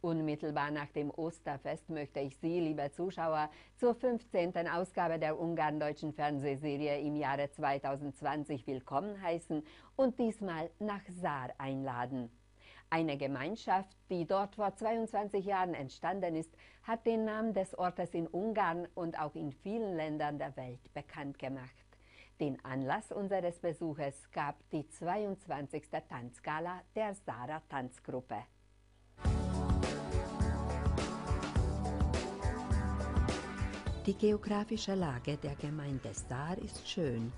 Unmittelbar nach dem Osterfest möchte ich Sie, liebe Zuschauer, zur 15. Ausgabe der ungarn-deutschen Fernsehserie im Jahre 2020 willkommen heißen und diesmal nach Saar einladen. Eine Gemeinschaft, die dort vor 22 Jahren entstanden ist, hat den Namen des Ortes in Ungarn und auch in vielen Ländern der Welt bekannt gemacht. Den Anlass unseres Besuches gab die 22. Tanzgala der Saarer Tanzgruppe. Die geografische Lage der Gemeinde Saar ist schön.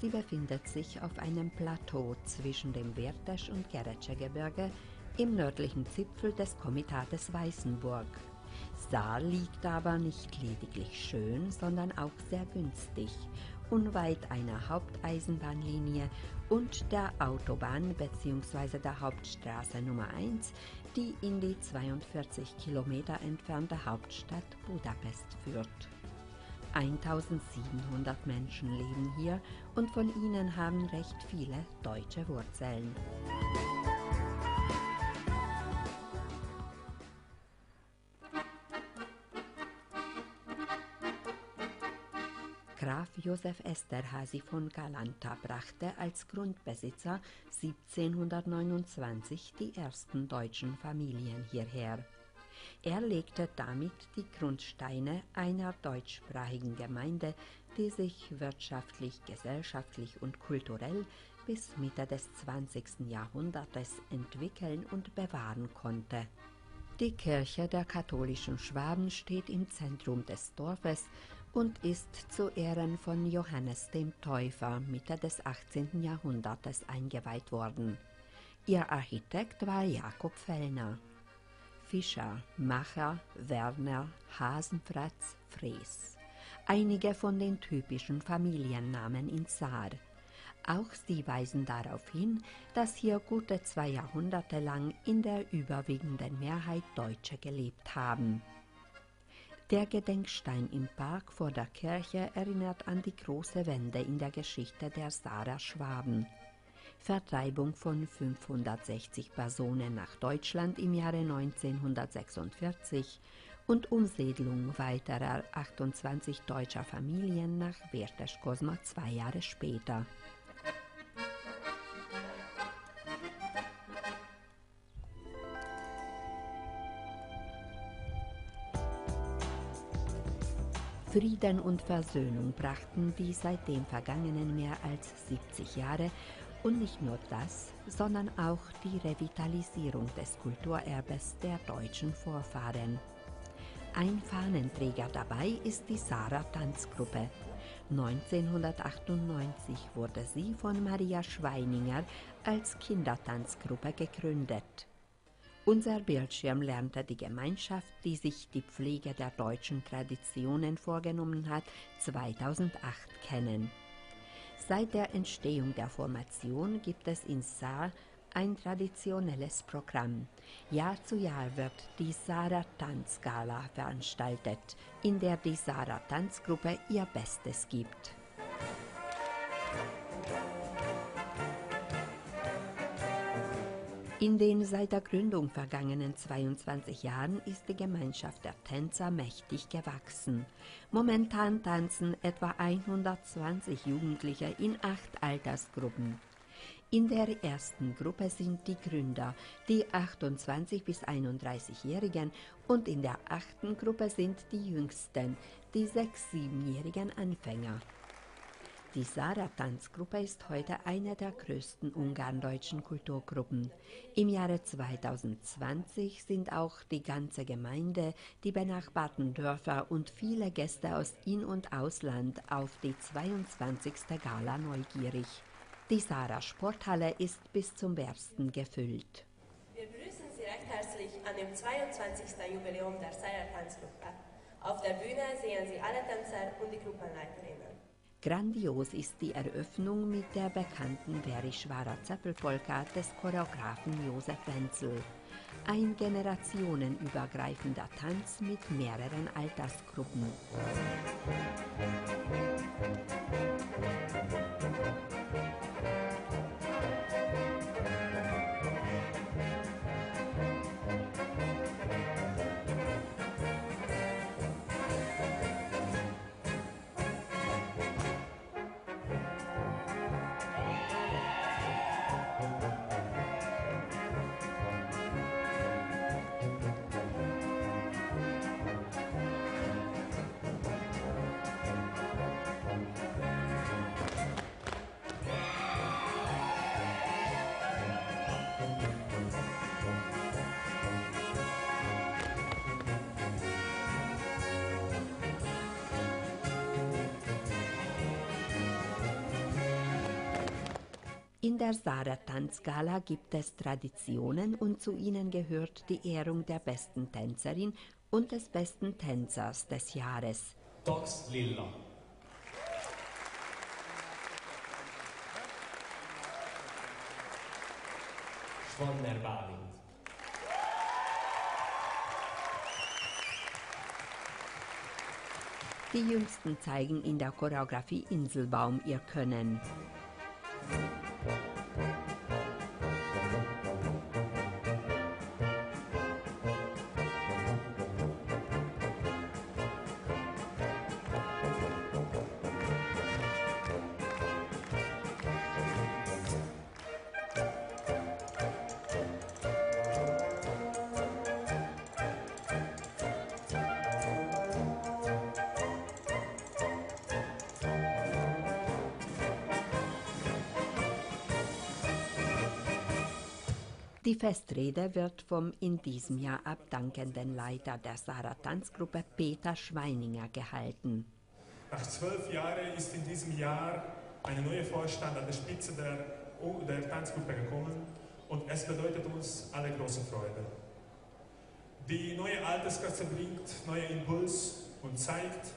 Sie befindet sich auf einem Plateau zwischen dem Wertesch- und Geretsche-Gebirge im nördlichen Zipfel des Komitates Weißenburg. Saar liegt aber nicht lediglich schön, sondern auch sehr günstig, unweit einer Haupteisenbahnlinie und der Autobahn bzw. der Hauptstraße Nummer 1, die in die 42 Kilometer entfernte Hauptstadt Budapest führt. 1700 Menschen leben hier und von ihnen haben recht viele deutsche Wurzeln. Graf Josef Esterhazy von Galanta brachte als Grundbesitzer 1729 die ersten deutschen Familien hierher. Er legte damit die Grundsteine einer deutschsprachigen Gemeinde, die sich wirtschaftlich, gesellschaftlich und kulturell bis Mitte des 20. Jahrhunderts entwickeln und bewahren konnte. Die Kirche der katholischen Schwaben steht im Zentrum des Dorfes und ist zu Ehren von Johannes dem Täufer Mitte des 18. Jahrhunderts eingeweiht worden. Ihr Architekt war Jakob Fellner. Fischer, Macher, Werner, Hasenfratz, Fries. Einige von den typischen Familiennamen in Saar. Auch sie weisen darauf hin, dass hier gute zwei Jahrhunderte lang in der überwiegenden Mehrheit Deutsche gelebt haben. Der Gedenkstein im Park vor der Kirche erinnert an die große Wende in der Geschichte der Saarer Schwaben. Vertreibung von 560 Personen nach Deutschland im Jahre 1946 und Umsiedlung weiterer 28 deutscher Familien nach Werteschkosma zwei Jahre später. Frieden und Versöhnung brachten die seitdem vergangenen mehr als 70 Jahre und nicht nur das, sondern auch die Revitalisierung des Kulturerbes der deutschen Vorfahren. Ein Fahnenträger dabei ist die Sarah Tanzgruppe. 1998 wurde sie von Maria Schweininger als Kindertanzgruppe gegründet. Unser Bildschirm lernte die Gemeinschaft, die sich die Pflege der deutschen Traditionen vorgenommen hat, 2008 kennen. Seit der Entstehung der Formation gibt es in Saar ein traditionelles Programm. Jahr zu Jahr wird die Sara Tanzgala veranstaltet, in der die Sara Tanzgruppe ihr Bestes gibt. In den seit der Gründung vergangenen 22 Jahren ist die Gemeinschaft der Tänzer mächtig gewachsen. Momentan tanzen etwa 120 Jugendliche in acht Altersgruppen. In der ersten Gruppe sind die Gründer, die 28 bis 31-Jährigen, und in der achten Gruppe sind die Jüngsten, die 6-7-jährigen Anfänger. Die Sara-Tanzgruppe ist heute eine der größten ungarndeutschen Kulturgruppen. Im Jahre 2020 sind auch die ganze Gemeinde, die benachbarten Dörfer und viele Gäste aus In- und Ausland auf die 22. Gala neugierig. Die Sara Sporthalle ist bis zum Bersten gefüllt. Wir begrüßen Sie recht herzlich an dem 22. Jubiläum der Sara Tanzgruppe. Auf der Bühne sehen Sie alle Tänzer und die Gruppenleiterinnen. Grandios ist die Eröffnung mit der bekannten Verischwara Zeppelpolka des Choreografen Josef Wenzel. Ein generationenübergreifender Tanz mit mehreren Altersgruppen. In der Sara Tanzgala gibt es Traditionen und zu ihnen gehört die Ehrung der besten Tänzerin und des besten Tänzers des Jahres. Tox Lilla. Schwanner Balint. Die Jüngsten zeigen in der Choreografie Inselbaum ihr Können. Die Festrede wird vom in diesem Jahr abdankenden Leiter der Sarah Tanzgruppe Peter Schweininger gehalten. Nach zwölf Jahren ist in diesem Jahr ein neuer Vorstand an der Spitze der, der Tanzgruppe gekommen und es bedeutet uns alle große Freude. Die neue Altersklasse bringt neue Impuls und zeigt,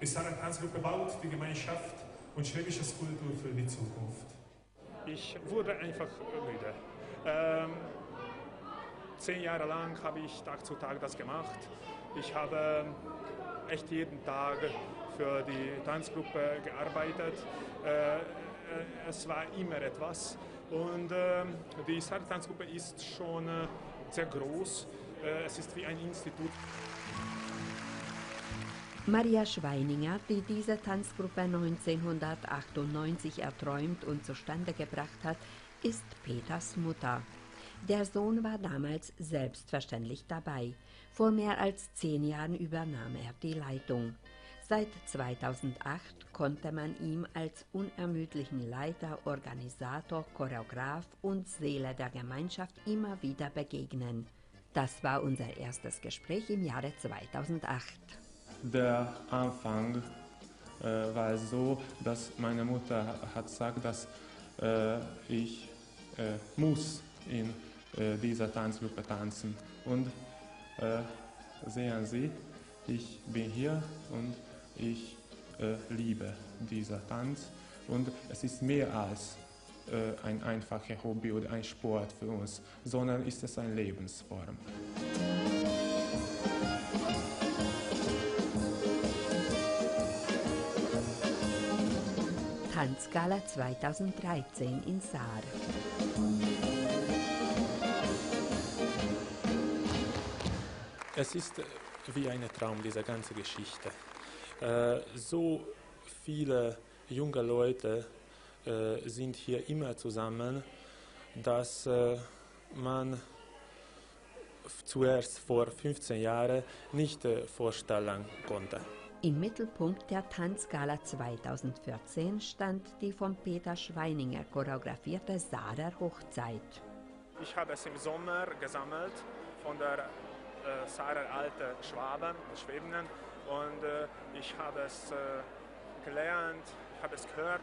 die Sarah Tanzgruppe baut die Gemeinschaft und schwäbische Kultur für die Zukunft. Ich wurde einfach müde. Ähm, zehn Jahre lang habe ich Tag zu Tag das gemacht. Ich habe echt jeden Tag für die Tanzgruppe gearbeitet. Äh, es war immer etwas. Und äh, die Tanzgruppe ist schon äh, sehr groß. Äh, es ist wie ein Institut. Maria Schweininger, die diese Tanzgruppe 1998 erträumt und zustande gebracht hat, ist Peters Mutter. Der Sohn war damals selbstverständlich dabei. Vor mehr als zehn Jahren übernahm er die Leitung. Seit 2008 konnte man ihm als unermüdlichen Leiter, Organisator, Choreograf und Seele der Gemeinschaft immer wieder begegnen. Das war unser erstes Gespräch im Jahre 2008. Der Anfang äh, war so, dass meine Mutter hat gesagt, dass ich äh, muss in äh, dieser Tanzgruppe tanzen. Und äh, sehen Sie, ich bin hier und ich äh, liebe diesen Tanz. Und es ist mehr als äh, ein einfaches Hobby oder ein Sport für uns, sondern ist es eine Lebensform. Tanzgala 2013 in Saar. Es ist äh, wie ein Traum, diese ganze Geschichte. Äh, so viele junge Leute äh, sind hier immer zusammen, dass man zuerst vor 15 Jahren nicht vorstellen konnte. Im Mittelpunkt der Tanzgala 2014 stand die von Peter Schweininger choreografierte Saarer Hochzeit. Ich habe es im Sommer gesammelt von der äh, Sarer alte Schwaben, Schwäbinnen. Und äh, ich habe es äh, gelernt, habe es gehört,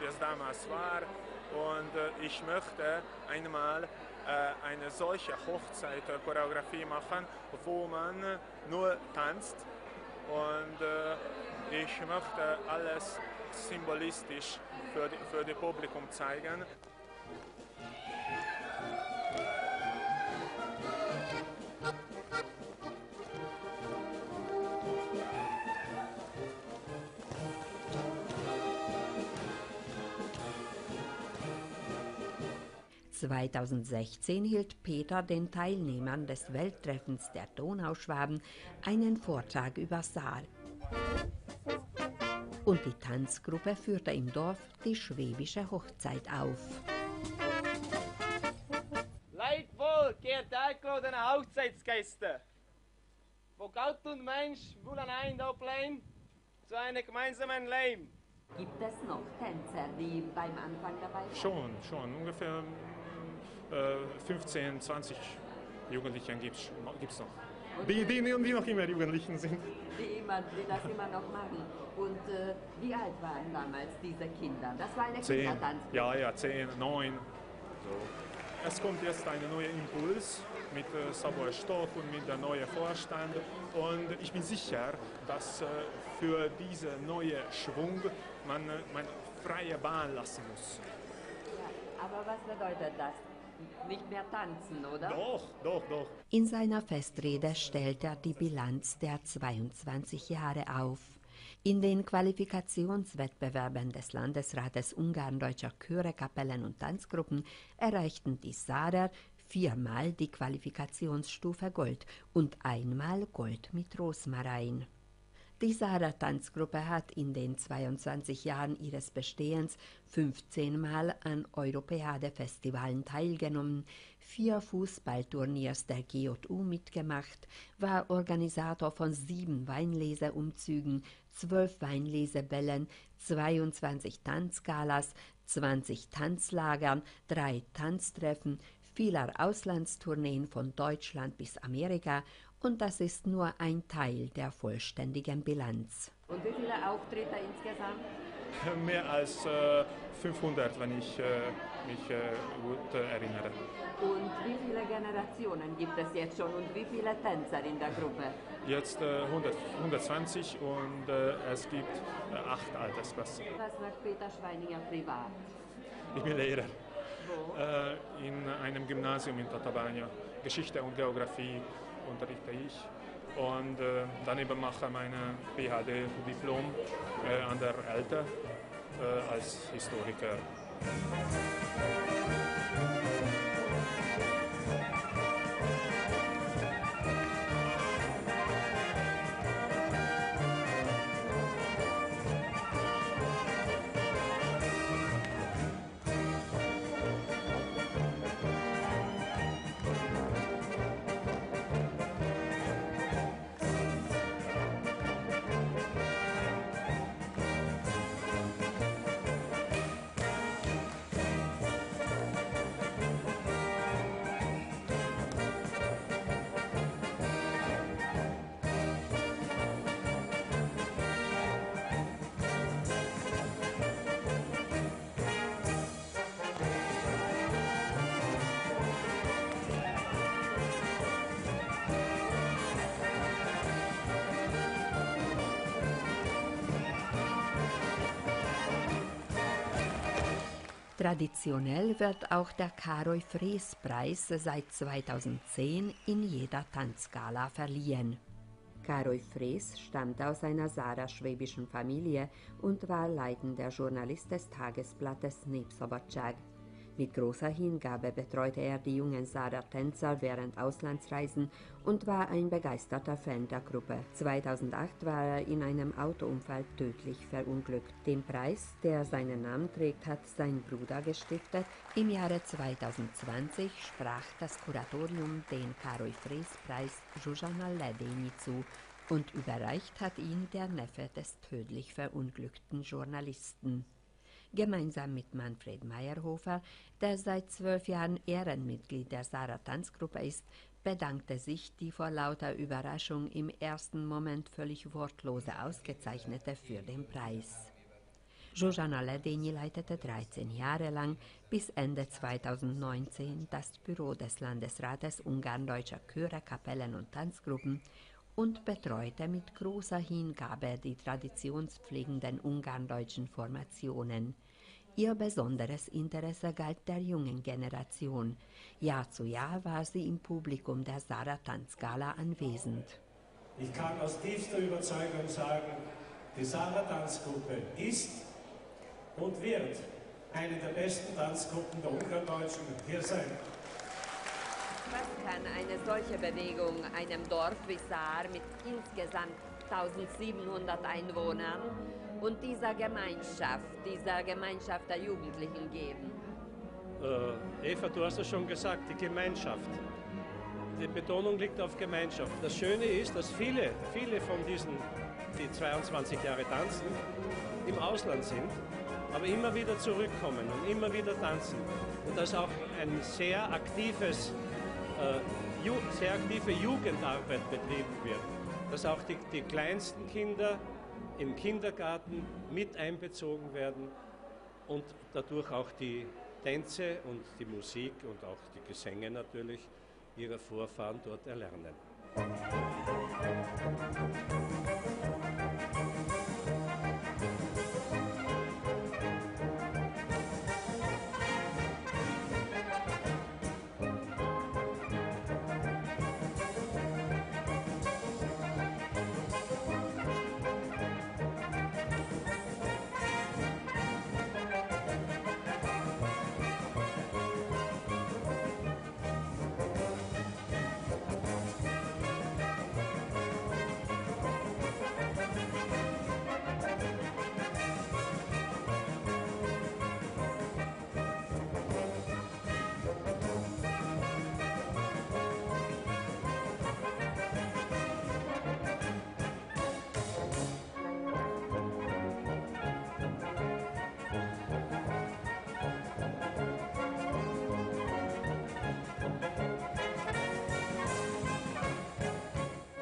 wie es damals war. Und äh, ich möchte einmal äh, eine solche Hochzeit-Choreografie machen, wo man nur tanzt. Und äh, ich möchte alles symbolistisch für für die Publikum zeigen. 2016 hielt Peter den Teilnehmern des Welttreffens der Donauschwaben einen Vortrag über Saar. Und die Tanzgruppe führte im Dorf die schwäbische Hochzeit auf. Leid wohl, kehrt eingeladen Hochzeitsgäste. Wo Gott und Mensch wollen ein bleiben zu einem gemeinsamen Leben. Gibt es noch Tänzer, die beim Anfang dabei waren? Schon, schon. Ungefähr äh, 15, 20 Jugendlichen gibt es noch. Die, die, die noch immer Jugendlichen sind. Die, immer, die das immer noch machen. Und äh, wie alt waren damals diese Kinder? Das war eine Zehn. Kindertanzgruppe. Ja, ja, zehn, neun. So. Es kommt jetzt ein neuer Impuls mit äh, Savoy Stock und mit der neuen Vorstand. Und ich bin sicher, dass äh, für diesen neuen Schwung man, äh, man freie Bahn lassen muss. Ja, aber was bedeutet das? Nicht mehr tanzen, oder? Doch, doch, doch. In seiner Festrede stellt er die Bilanz der 22 Jahre auf. In den Qualifikationswettbewerben des Landesrates Ungarn-Deutscher Chöre, Kapellen und Tanzgruppen erreichten die Sarer viermal die Qualifikationsstufe Gold und einmal Gold mit Rosmarin. Die Sarer Tanzgruppe hat in den 22 Jahren ihres Bestehens 15 Mal an Europäade-Festivalen teilgenommen, vier Fußballturniers der GJU mitgemacht, war Organisator von sieben Weinleseumzügen, zwölf Weinlesebällen, 22 Tanzgalas, 20 Tanzlagern, drei Tanztreffen, vieler Auslandstourneen von Deutschland bis Amerika und das ist nur ein Teil der vollständigen Bilanz. Und wie viele Auftritte insgesamt? Mehr als äh, 500, wenn ich äh, mich äh, gut äh, erinnere. Und wie viele Generationen gibt es jetzt schon und wie viele Tänzer in der Gruppe? Jetzt äh, 100, 120 und äh, es gibt äh, acht Altersklassen. Was macht Peter Schweininger privat? Ich bin Lehrer Wo? äh, in einem Gymnasium in Tatabania. Geschichte und Geografie unterrichte ich. Und äh, daneben mache ich meine PhD-Diplom äh, an der ELTE äh, als Historiker. Traditionell wird auch der Karol Fries Preis seit 2010 in jeder Tanzgala verliehen. Karol Fries stammt aus einer Sara-schwäbischen Familie und war leitender Journalist des Tagesblattes Nebsobotschag. Mit großer Hingabe betreute er die jungen Sara-Tänzer während Auslandsreisen und war ein begeisterter Fan der Gruppe. 2008 war er in einem Autounfall tödlich verunglückt. Den Preis, der seinen Namen trägt, hat sein Bruder gestiftet. Im Jahre 2020 sprach das Kuratorium den Karol Fries Preis Zsuzsanna Ledényi zu und überreicht hat ihn der Neffe des tödlich verunglückten Journalisten. Gemeinsam mit Manfred Meyerhofer, der seit zwölf Jahren Ehrenmitglied der Sarah Tanzgruppe ist, bedankte sich die vor lauter Überraschung im ersten Moment völlig wortlose Ausgezeichnete für den Preis. Zsuzsanna Ledényi leitete 13 Jahre lang bis Ende 2019 das Büro des Landesrates Ungarn-Deutscher Chöre, Kapellen und Tanzgruppen und betreute mit großer Hingabe die traditionspflegenden ungarndeutschen Formationen. Ihr besonderes Interesse galt der jungen Generation. Jahr zu Jahr war sie im Publikum der Sarah Tanzgala anwesend. Ich kann aus tiefster Überzeugung sagen, die Sarah Tanzgruppe ist und wird eine der besten Tanzgruppen der Ungarndeutschen hier sein. Was kann eine solche Bewegung einem Dorf wie Saar mit insgesamt 1700 Einwohnern und dieser Gemeinschaft, dieser Gemeinschaft der Jugendlichen geben? Äh, Eva, du hast es schon gesagt, die Gemeinschaft. Die Betonung liegt auf Gemeinschaft. Das Schöne ist, dass viele, viele von diesen, die 22 Jahre tanzen, im Ausland sind, aber immer wieder zurückkommen und immer wieder tanzen. Und das auch ein sehr aktives sehr aktive Jugendarbeit betrieben wird, dass auch die, die kleinsten Kinder im Kindergarten mit einbezogen werden und dadurch auch die Tänze und die Musik und auch die Gesänge natürlich ihrer Vorfahren dort erlernen.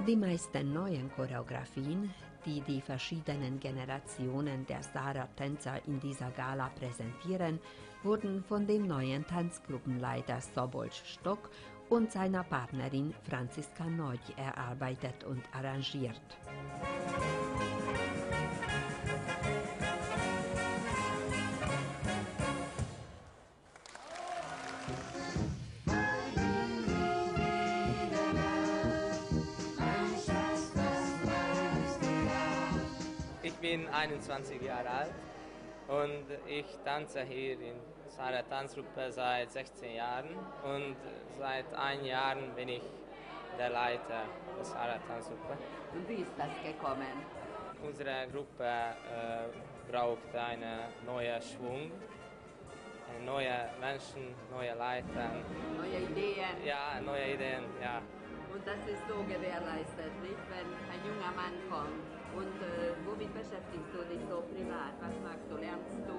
Die meisten neuen Choreografien, die die verschiedenen Generationen der Sara-Tänzer in dieser Gala präsentieren, wurden von dem neuen Tanzgruppenleiter Sobolc Stock und seiner Partnerin Franziska Noj erarbeitet und arrangiert. Bin 21 Jahre alt und ich tanze hier in Sarah Tanzgruppe seit 16 Jahren und seit ein Jahr bin ich der Leiter der Sarah Tanzgruppe. Und wie ist das gekommen? Unsere Gruppe äh, braucht einen neuen Schwung, neue Menschen, neue Leiter. Neue Ideen? Ja, neue Ideen, ja. Und das ist so gewährleistet, nicht? Wenn ein junger Mann kommt. Und äh, womit beschäftigst du dich so privat? Was magst du? Lernst du?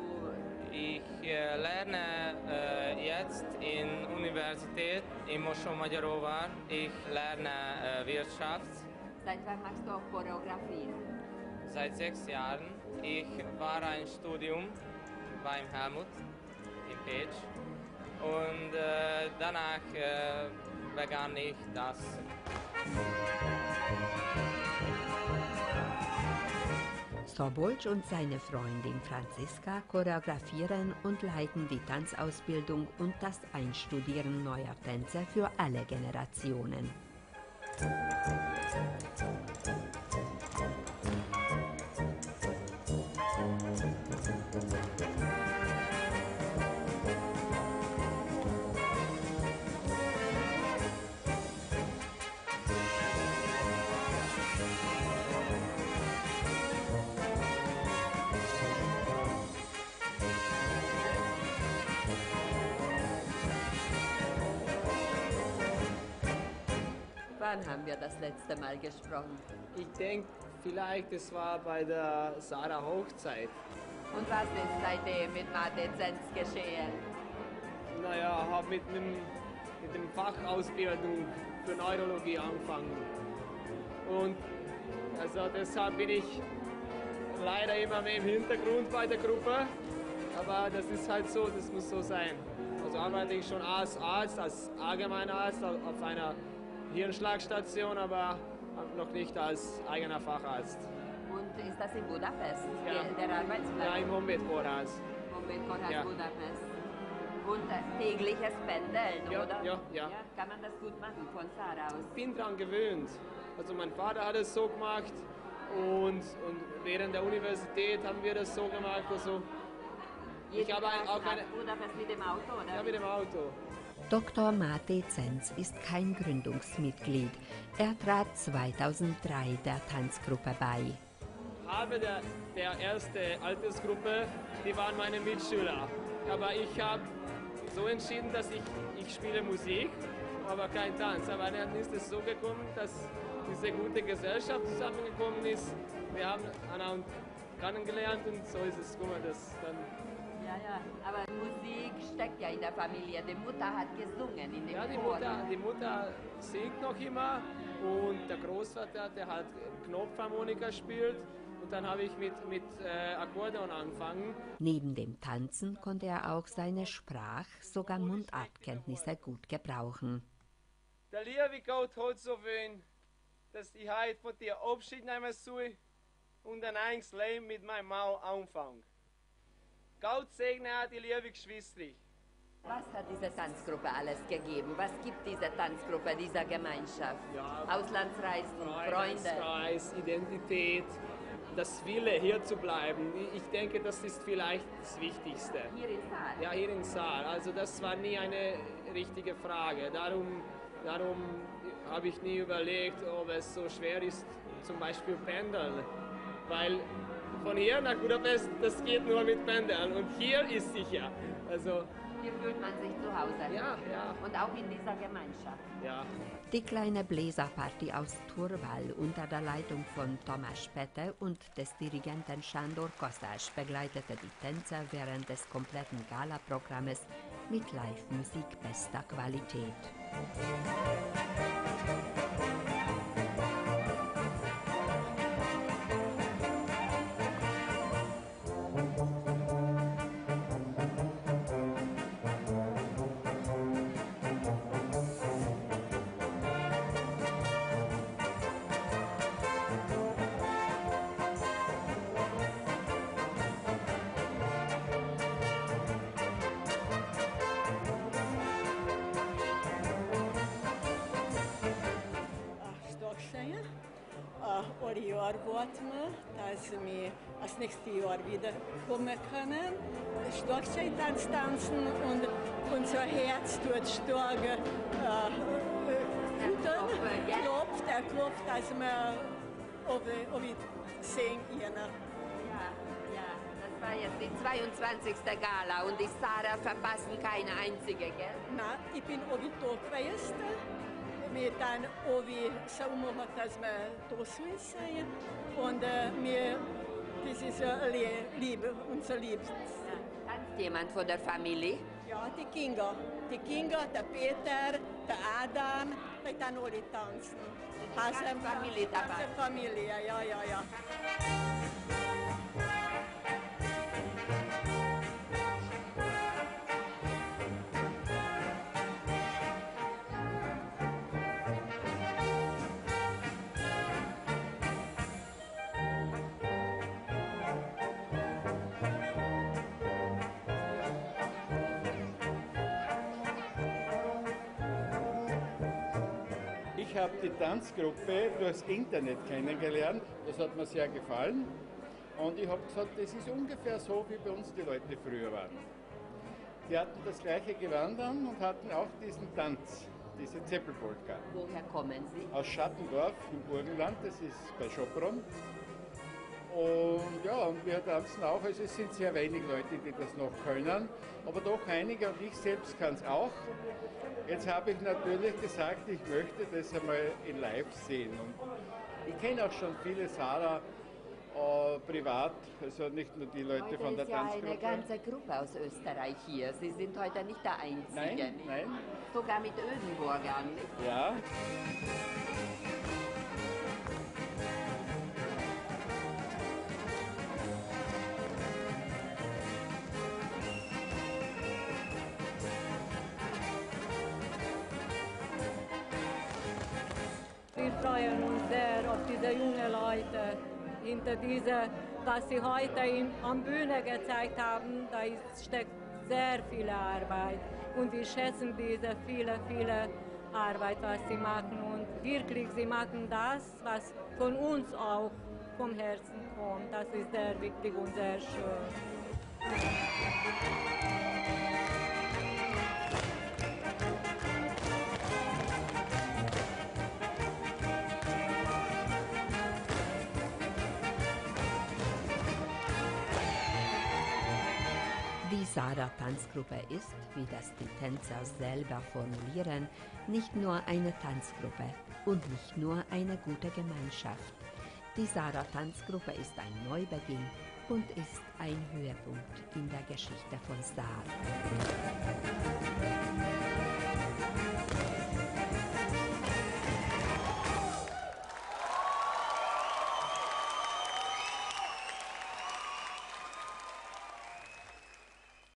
Ich äh, lerne äh, jetzt in Universität in Moschon-Magyaróvar. Ich lerne äh, Wirtschaft Seit wann machst du auch Choreografien? seit sechs Jahren. Ich war ein Studium beim Helmut in Page und äh, danach äh, begann ich das. Sobolc und seine Freundin Franziska choreografieren und leiten die Tanzausbildung und das Einstudieren neuer Tänze für alle Generationen. Haben wir das letzte Mal gesprochen? Ich denke, vielleicht es war bei der Sarah Hochzeit. Und was ist seitdem mit Mate Zenz geschehen? Naja, habe mit einem mit dem Fachausbildung für Neurologie angefangen. Und also deshalb bin ich leider immer mehr im Hintergrund bei der Gruppe. Aber das ist halt so, das muss so sein. Also arbeite ich schon als Arzt, als Allgemeinarzt auf Hirnschlagstation, aber noch nicht als eigener Facharzt. Und ist das in Budapest? Ja. Der, Arbeitsplatz? Ja, im Hombet-Vorhaus. Moment, Ja. Budapest. Und äh, tägliches Pendeln, Ja, oder? ja, ja. Kann man das gut machen von Sarah aus? bin dran gewöhnt. Also mein Vater hat es so gemacht und, und während der Universität haben wir das so gemacht. Also ich habe auch Tag eine, nach Budapest mit dem Auto, oder? ja, mit dem Auto. Dr. Mate Zenz ist kein Gründungsmitglied. Er trat 2003 der Tanzgruppe bei. Habe der, der erste Altersgruppe, die waren meine Mitschüler. Aber ich habe so entschieden, dass ich, ich spiele Musik, aber kein Tanz. Aber dann ist es so gekommen, dass diese gute Gesellschaft zusammengekommen ist. Wir haben einander kennengelernt und so ist es gekommen, dass dann Ja, ja, aber Musik steckt ja in der Familie. Die Mutter hat gesungen in dem Ja, die Chor. Mutter, die Mutter singt noch immer und der Großvater, der halt Knopfharmonika spielt. Und dann habe ich mit, mit äh, Akkordeon angefangen. Neben dem Tanzen konnte er auch seine Sprach-, sogar Mundartkenntnisse gut gebrauchen. Der liebe Gott hat so viel, dass ich heute von dir Abschied nehmen soll und ein eigenes Leben mit meinem Mann anfangen. Gott segne auch die liebe Geschwister. Was hat diese Tanzgruppe alles gegeben? Was gibt diese Tanzgruppe, dieser Gemeinschaft? Auslandsreisen, Freunde. Freundeskreis, Identität, das Wille hier zu bleiben. Ich denke, das ist vielleicht das Wichtigste. Hier in Saal? Ja, hier in Saal. Also das war nie eine richtige Frage. Darum, darum habe ich nie überlegt, ob es so schwer ist, zum Beispiel pendeln. Weil von hier nach Budapest, das geht nur mit Pendeln. Und hier ist sicher. Also, Hier fühlt man sich zu Hause. Ja, ja. Und auch in dieser Gemeinschaft. ja. Die kleine Bläserparty aus Turval unter der Leitung von Thomas Spette und des Dirigenten Sandor Kostas begleitete die Tänzer während des kompletten Galaprogrammes mit Live-Musik bester Qualität. Stockstein. Das nächste Jahr wieder kommen können. Stockstein-Tanz tanzen und unser Herz tut stark äh, füttern. Klopft, er klopft, dass wir ob, ob ich sehen können. Ja, ja, das war jetzt die 22. Gala und die Sarah verpassen keine einzige, gell? Nein, ich bin ovi da gewesen. Wir dann ovi so machen, dass wir da sein. Und äh, wir, das ist Lie- Liebe, unser Liebstes. Tanzt jemand von der Familie? Ja, die Kinga. Die Kinga, der Peter, der Adam, die dann alle tanzen. ganze Familie dabei. Ganze Familie, ja, ja, ja. Ich habe die Tanzgruppe durchs Internet kennengelernt. Das hat mir sehr gefallen. Und ich habe gesagt, das ist ungefähr so, wie bei uns die Leute früher waren. Die hatten das gleiche Gewand an und hatten auch diesen Tanz, diese Zeppelpolka. Woher kommen Sie? Aus Schattendorf im Burgenland, das ist bei Schopron. Und ja, und wir tanzen auch, also es sind sehr wenig Leute, die das noch können, aber doch einige und ich selbst kann es auch. Jetzt habe ich natürlich gesagt, ich möchte das einmal in live sehen. Und ich kenne auch schon viele Sarah äh, privat, also nicht nur die Leute Heute von der ist ja eine Tanzgruppe. ganze Gruppe aus Österreich hier. Sie sind heute nicht der Einzige. Nein, nein. Sogar mit Ödenburgern, nicht? Ja. Diese jungen Leute. Hinter dieser, was sie heute in, am Bühne gezeigt haben, da ist, steckt sehr viel Arbeit. Und wir schätzen diese viele, viele Arbeit, was sie machen. Und wirklich, sie machen das, was von uns auch vom Herzen kommt. Das ist sehr wichtig und sehr schön. Sarah Tanzgruppe ist, wie das die Tänzer selber formulieren, nicht nur eine Tanzgruppe und nicht nur eine gute Gemeinschaft. Die Sarah Tanzgruppe ist ein Neubeginn und ist ein Höhepunkt in der Geschichte von Saar.